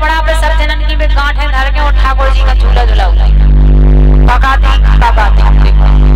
कपड़ा पे सब जनन की वे गांठे धर के और ठाकुर जी का झूला झूला उलाई पकाती पकाती देखो